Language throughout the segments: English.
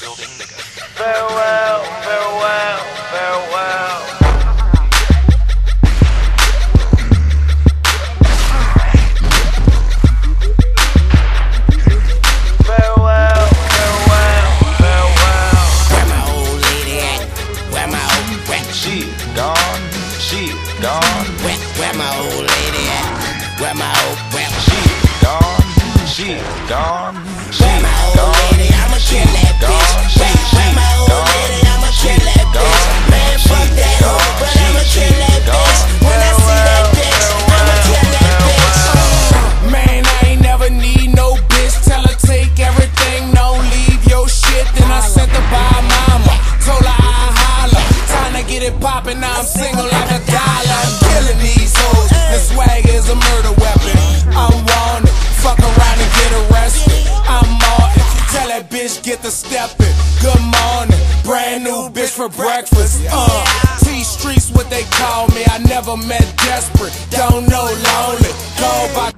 building nigga. Farewell, farewell, farewell. Farewell, farewell, farewell. Where my old lady at? Where my old where, She gone, she gone, where, where my old lady at? Where my old where, she gone, she gone, get it poppin', now I'm single like a dollar. I'm killing these hoes. The swag is a murder weapon. I'm wanted. Fuck around and get arrested. I'm Martin. Tell that bitch get the steppin'. Good morning. Brand new bitch for breakfast. Uh, T Streets what they call me. I never met desperate. Don't know lonely. Call by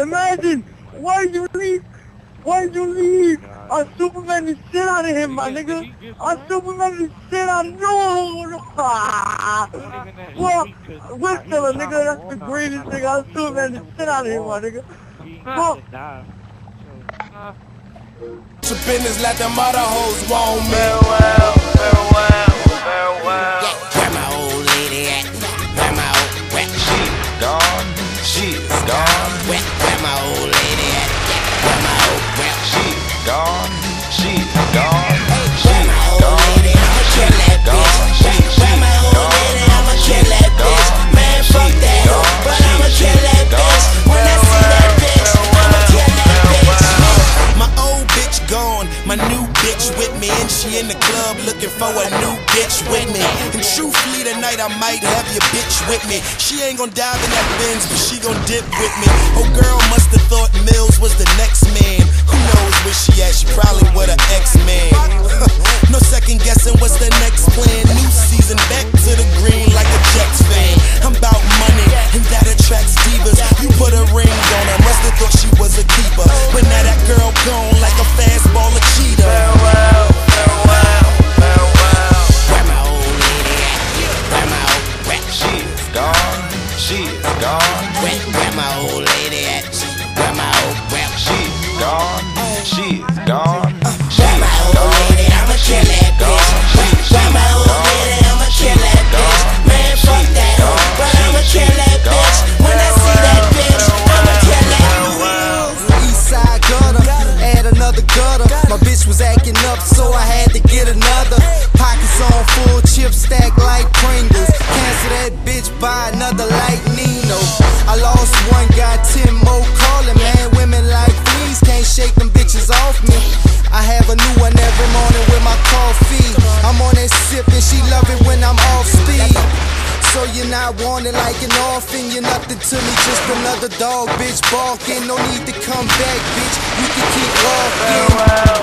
Imagine, why did you leave? Why did you leave? I Superman the shit out of him, my nigga. I Superman the shit out of no. Ah. Well, we're still a nigga. That's the greatest nigga. I Superman the shit out of him, my nigga. Well, to business, let them other hoes want me. farewell, farewell, farewell. Gone, she gone, she gone, where my old lady? I'ma kill that bitch. Man, fuck that but I'ma kill that bitch. When I see that bitch, I'ma kill that bitch. My old bitch gone, my new bitch with me, and she in the club looking for a new bitch with me. And truthfully, tonight I might have your bitch with me. She ain't gon' dive in that Benz, but she gon' dip with me. Oh, girl must have thought Mills was had to get another. Pockets on full, chips stacked like Pringles. Cancel that bitch, buy another like Nino. I lost one, got ten more calling, man. Women like these can't shake them bitches off me. I have a new one every morning with my coffee. I'm on that sip and she love it when I'm off speed. So you're not wanted like an orphan, you're nothing to me, just another dog, bitch, barking. No need to come back, bitch. You can keep walking.